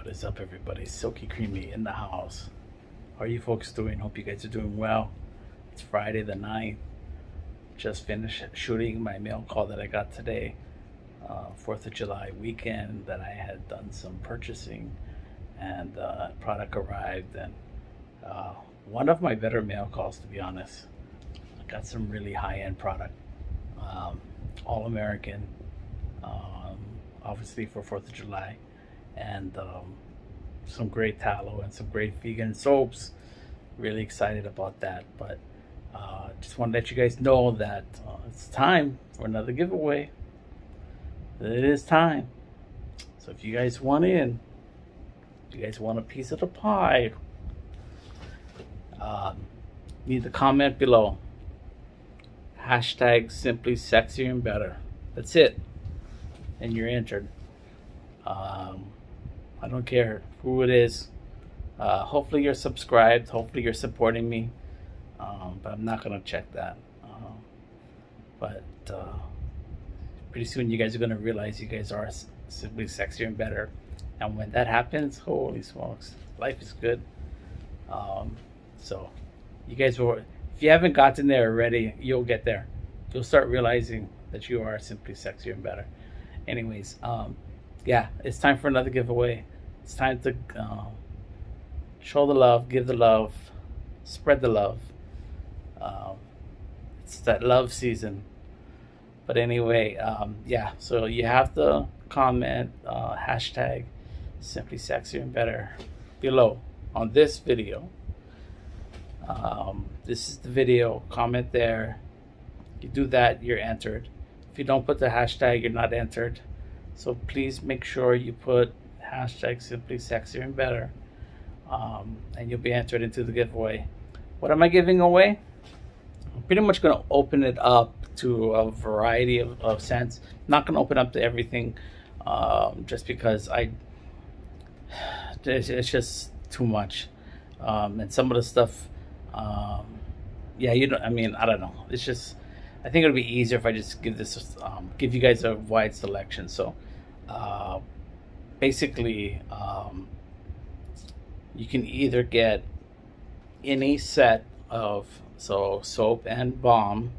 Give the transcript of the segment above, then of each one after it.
What is up, everybody? Silky Creamy in the house. How are you folks doing? Hope you guys are doing well. It's Friday the 9th. Just finished shooting my mail call that I got today. Uh, 4th of July weekend that I had done some purchasing and uh, product arrived and uh, one of my better mail calls to be honest. I got some really high-end product. Um, all American, um, obviously for 4th of July and um, some great tallow and some great vegan soaps. Really excited about that. But uh, just want to let you guys know that uh, it's time for another giveaway. It is time. So if you guys want in, you guys want a piece of the pie, um, need to comment below. Hashtag simply sexier and better. That's it. And you're entered. Um, I don't care who it is. Uh, hopefully you're subscribed. Hopefully you're supporting me. Um, but I'm not going to check that. Um, but uh, pretty soon you guys are going to realize you guys are simply sexier and better. And when that happens, holy smokes, life is good. Um, so you guys will, if you haven't gotten there already, you'll get there. You'll start realizing that you are simply sexier and better. Anyways, um, yeah, it's time for another giveaway. It's time to uh, show the love, give the love, spread the love. Um, it's that love season. But anyway, um, yeah, so you have to comment uh, hashtag simply sexier and better below on this video. Um, this is the video. Comment there. You do that, you're entered. If you don't put the hashtag, you're not entered. So please make sure you put hashtag simply sexier and better. Um, and you'll be entered into the giveaway. What am I giving away? I'm pretty much going to open it up to a variety of, of scents. Not going to open up to everything um, just because I it's, it's just too much. Um, and some of the stuff, um, yeah, you know, I mean, I don't know. It's just, I think it'll be easier if I just give this, um, give you guys a wide selection. So, uh, basically, um, you can either get any set of so soap and balm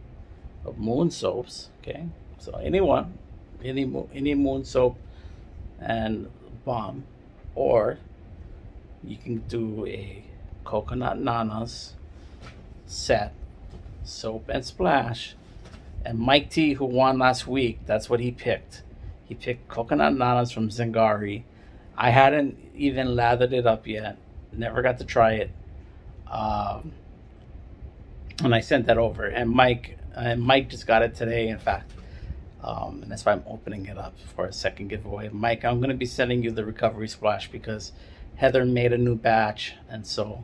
of moon soaps. Okay, so anyone, any any moon soap and balm, or you can do a coconut nanas set soap and splash and Mike T who won last week that's what he picked he picked coconut nanas from Zingari. I hadn't even lathered it up yet. Never got to try it. Um, and I sent that over. And Mike, and Mike just got it today, in fact. Um, and that's why I'm opening it up for a second giveaway. Mike, I'm going to be sending you the recovery splash because Heather made a new batch. And so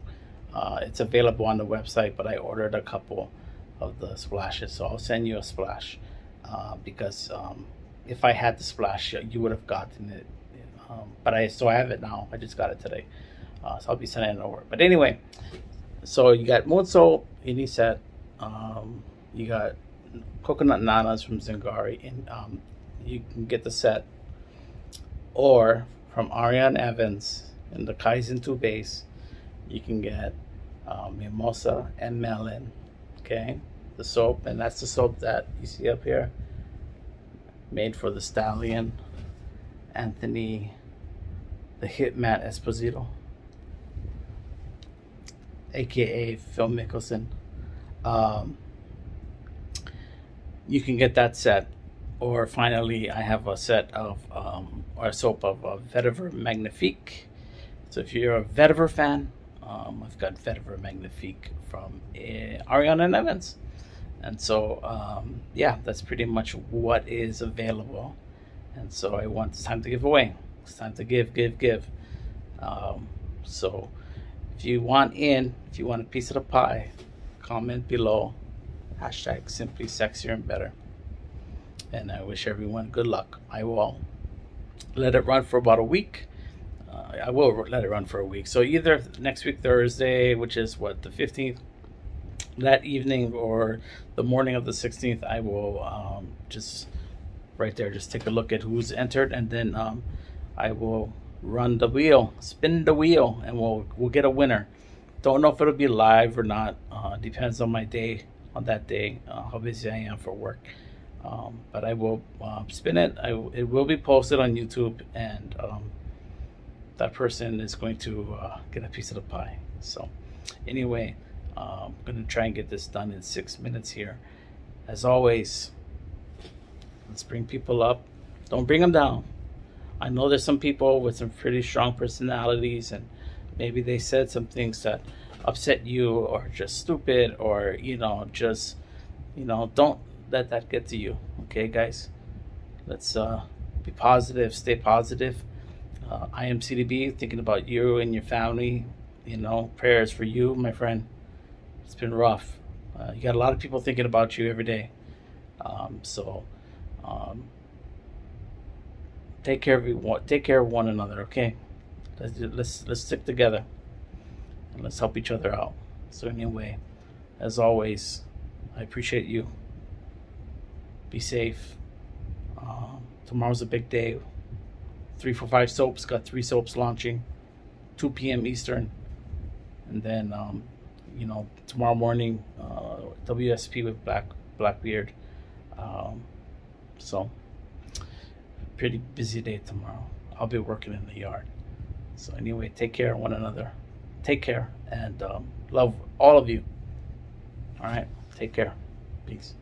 uh, it's available on the website, but I ordered a couple of the splashes. So I'll send you a splash uh, because um, if I had the splash, you would have gotten it. Um, but I so I have it now. I just got it today, uh, so I'll be sending it over. But anyway, so you got Moon Soap, any set. Um, you got coconut nanas from Zingari, and um, you can get the set. Or from Ariana Evans in the Kaizen 2 base, you can get um, mimosa and melon. Okay, the soap, and that's the soap that you see up here made for the stallion Anthony the Hitman Esposito aka Phil Mickelson. Um, you can get that set. Or finally I have a set of um, or a soap of uh, Vetiver Magnifique. So if you're a Vetiver fan um, I've got Vetiver Magnifique from uh, Ariana and Evans and so um, yeah that's pretty much what is available. And so I want it's time to give away. It's time to give give give. Um, so if you want in if you want a piece of the pie comment below. Hashtag simply sexier and better. And I wish everyone good luck. I will let it run for about a week. Uh, I will let it run for a week. So either next week Thursday which is what the 15th that evening or the morning of the 16th, I will um, just right there, just take a look at who's entered, and then um, I will run the wheel, spin the wheel, and we'll we'll get a winner. Don't know if it'll be live or not. Uh, depends on my day on that day, uh, how busy I am for work. Um, but I will uh, spin it. I, it will be posted on YouTube, and um, that person is going to uh, get a piece of the pie. So, anyway, I'm going to try and get this done in six minutes here. As always, let's bring people up. Don't bring them down. I know there's some people with some pretty strong personalities, and maybe they said some things that upset you, or just stupid, or you know, just you know, don't let that get to you. Okay, guys, let's uh, be positive, stay positive. Uh, I am CDB, thinking about you and your family. You know, prayers for you, my friend. It's been rough. Uh, you got a lot of people thinking about you every day. Um, so, um, take care of you, take care of one another. Okay, let's let's let's stick together and let's help each other out. So anyway, as always, I appreciate you. Be safe. Um, tomorrow's a big day. Three, four, five soaps got three soaps launching, 2 p.m. Eastern, and then um, you know tomorrow morning uh, WSP with Black Blackbeard. Um, so pretty busy day tomorrow. I'll be working in the yard. So anyway, take care of one another. Take care and um, love all of you. All right, take care. Peace.